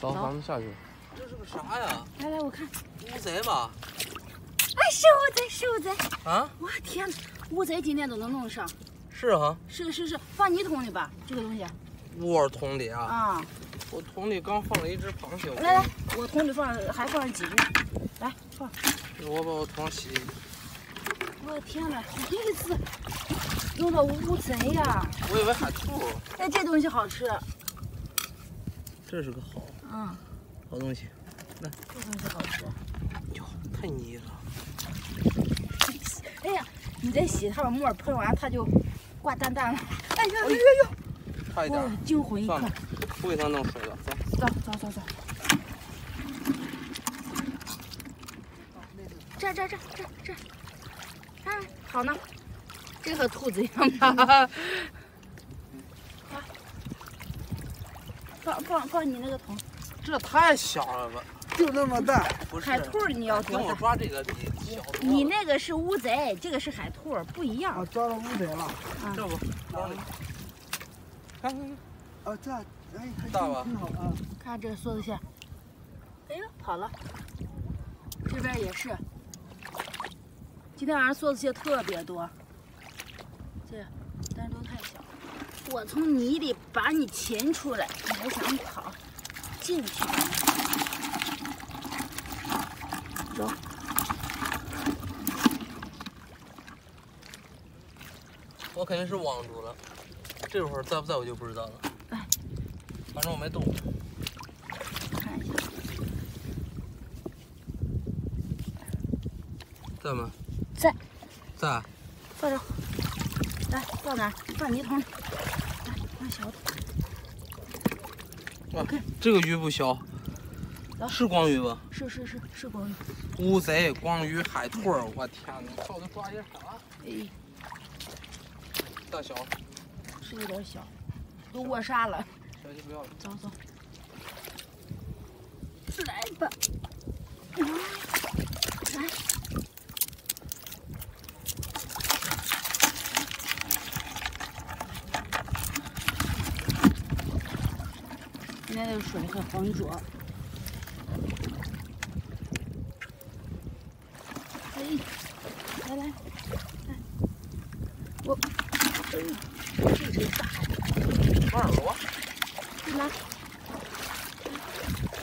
走，咱们下去。这是个啥呀？来来，我看。乌贼吧？哎，是乌贼，是乌贼。啊？我天哪，乌贼今天都能弄上。是哈。是是是，放你桶里吧，这个东西。我桶里啊？啊。我桶里刚放了一只螃蟹。来来，我桶里放还放了几只，来放。我把我桶洗。我的天哪，好意思，弄到乌贼呀！我以为海兔。哎，这东西好吃。这是个好，嗯，好东西。来，这东西好吃。哟，太泥了。哎呀，你再洗，它把沫喷完，它就挂蛋蛋了。哎呦呦呦呦！差一点。惊魂一刻。不给它弄水了，走。走走走走。这这这这这。哎，好呢，这和兔子一样大。放放放你那个桶，这太小了吧？就那么大。海兔你要跟我抓这个比小多你那个是乌贼，这个是海兔，不一样。我抓到乌贼了。啊，这不，看看看。啊，这，哎，大吧？挺好啊。看这梭子蟹。哎呦，跑了。这边也是。今天晚上梭子蟹特别多，这但是都太小。我从泥里把你擒出来，你还想跑？进去。走。我肯定是网住了，这会儿在不在我就不知道了。哎，反正我没动。看一下。在吗？在，在，放着，来放哪？放泥桶里，来放小的。哇，这个鱼不小，是光鱼吧？是是是是光鱼。乌贼、光鱼、海兔，我天哪！哎，大小？是有点小，都卧沙了。小心不要了。走走，来吧，来。今天的水很浑浊。哎，来来来，我，哎呦，这只大，多少罗？来，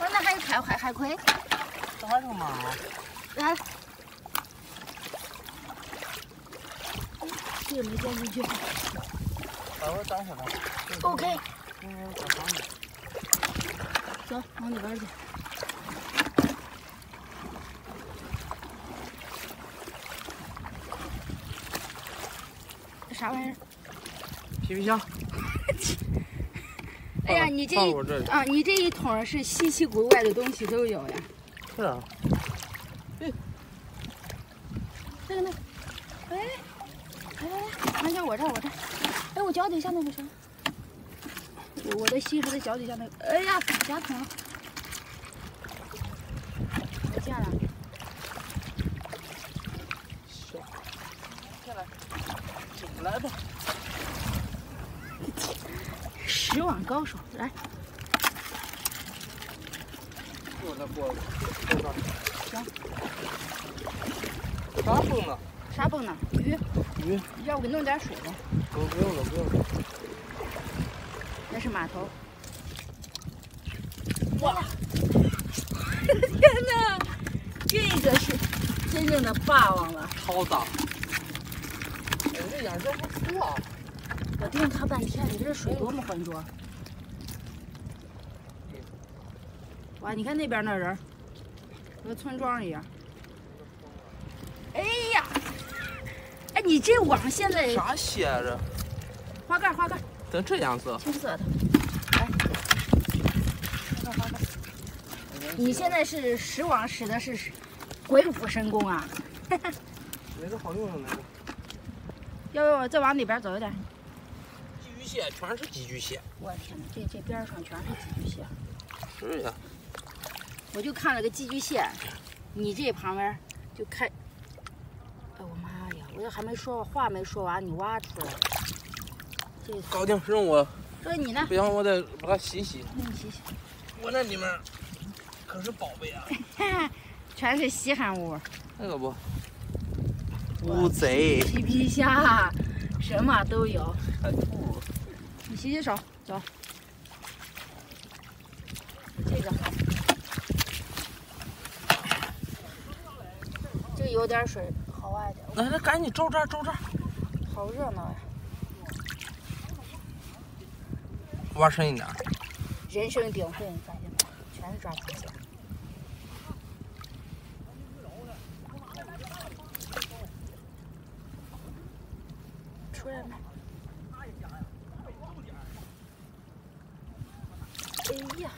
哦，那还有海海海葵，这还是个马？来，这个没掉进去。把我挡下来。OK。嗯，找上面。走，往里边去。这啥玩意儿？皮皮虾。哎呀，你这一啊，你这一桶是稀奇古怪的东西都有呀。是啊。哎，那个那个，哎，来来来，拿下我这我这。哎，我脚底下那个啥？我的心还在脚底下那个。哎呀，夹疼了。我见了。小，下来，来吧。十网高手，来。又再过来，过这儿。行。啥蹦呢？啥蹦呢？鱼。鱼。要不给弄点水吧？不，不用了，不用了。那是码头。哇！天哪，这个是真正的霸王了，超大！哎，这眼睛不错。我盯它半天，你这水多么浑浊！哇，你看那边那人，和村庄一样。哎呀，哎，你这网现在啥写着？花盖，花盖。怎这样子？青色的。来，花盖，花盖。你现在是使网使的是鬼斧神工啊！哪个好用的哪个？要不要再往里边走一点？寄居蟹全是寄居蟹。我天哪，这这边上全是寄居蟹。是呀。我就看了个寄居蟹，你这旁边就看。哎我妈呀！我这还没说话没说完，你挖出来。这搞定，扔我。说你呢？不行，我得把它洗洗。那你洗洗。我那里面可是宝贝啊！全是稀罕物，那可不，乌贼、皮皮虾，什么都有。你洗洗手，走。这个，这有点水，好挖一点。来来，赶紧照这儿，照这儿，好热闹呀！挖深一点。人声鼎沸，你发现没？全是抓螃蟹。出来没？哎呀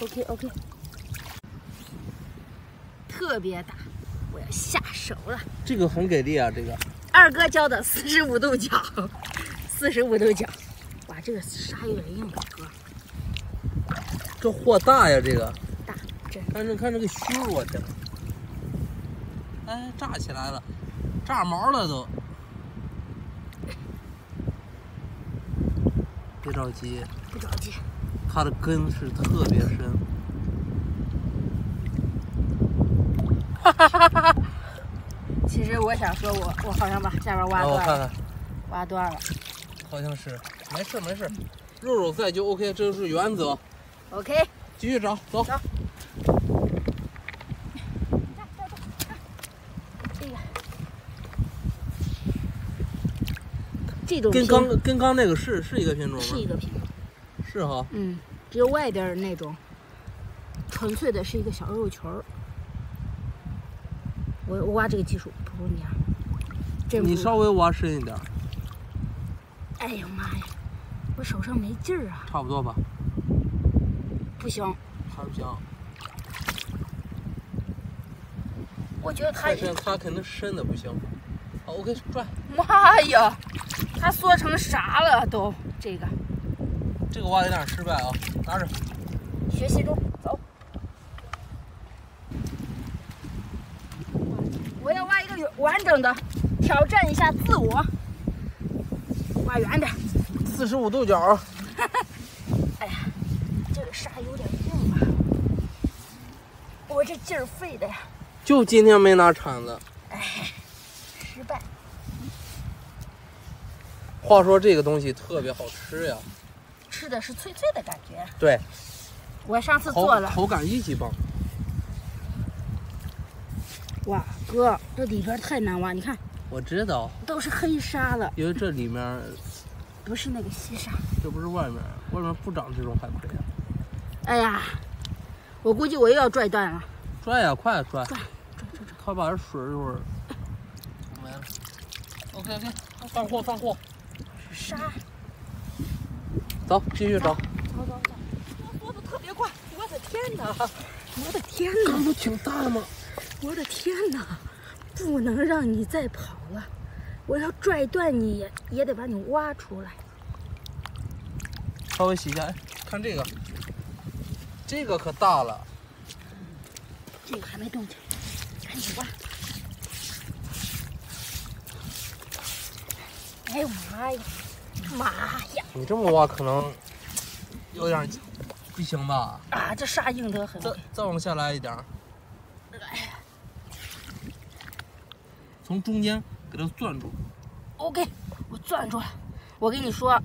，OK OK，特别大，我要下手了。这个很给力啊，这个。二哥教的四十五度角，四十五度角。哇，这个沙有点硬，哥。这货大呀，这个。大，真。看这看这个须，我天！哎，炸起来了，炸毛了都。别着急，不着急。它的根是特别深。哈哈哈哈哈！其实我想说我，我我好像把下边挖断了。我看看，挖断了。好像是，没事没事，肉肉在就 OK，这是原则。OK，继续找，走。走。这个，这种跟刚跟刚那个是是一个品种吗？是一个品种。是哈。嗯，只有外边那种，纯粹的是一个小肉球儿。我我挖这个技术不如你啊。你稍微挖深一点。哎呀妈呀！我手上没劲儿啊。差不多吧。不行。还不行。我觉得它深，他肯定深的不行。好，OK，转。妈呀！他缩成啥了都？这个。这个挖的有点失败啊，拿着。学习中，走。我要挖一个完整的，挑战一下自我。挖远点。四十五度角。哎呀，这个沙有点硬啊！我这劲儿费的呀。就今天没拿铲子。哎，失败。话说这个东西特别好吃呀。吃的是脆脆的感觉。对。我上次做了，口感一级棒。哇，哥，这里边太难挖，你看。我知道。都是黑沙了。因为这里面。不是那个细沙，这不是外面，外面不长这种海葵呀。哎呀，我估计我又要拽断了。拽呀，快拽！拽拽拽拽！快把这水一会儿没了。OK OK，放货放货。沙。走，继续找。走走走。缩的特别快，我的天哪！我的天哪！这不挺大吗？我的天哪！不能让你再跑了。我要拽断你也也得把你挖出来。稍微洗一下，哎，看这个，这个可大了。这个还没动静，赶紧挖。哎呦妈呀，妈呀！你这么挖可能有点不行吧？啊，这沙硬得很。再再往下来一点。从中间。给它攥住。OK，我攥住了。我跟你说，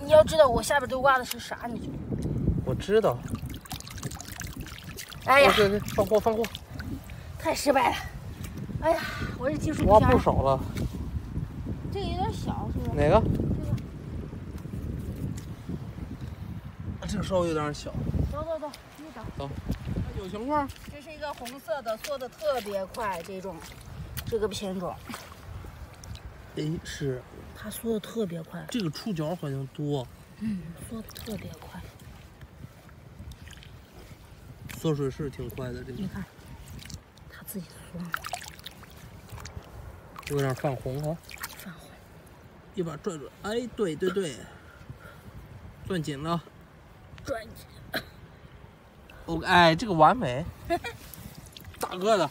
你要知道我下边都挖的是啥，你就？我知道。哎呀，对对，放货放货。太失败了。哎呀，我这技术挖不少了。这个有点小，是吧？哪个？这个。这个稍微有点小。走走走，你找。走。有情况。这是一个红色的，缩的特别快，这种，这个品种。哎，是，它缩的特别快。这个触角好像多。嗯，缩的特别快。缩水是挺快的，这个。你看，它自己缩。有点泛红哈。泛红。一把拽拽，哎，对对对，攥紧了。攥紧。哦，哎，这个完美。大个的。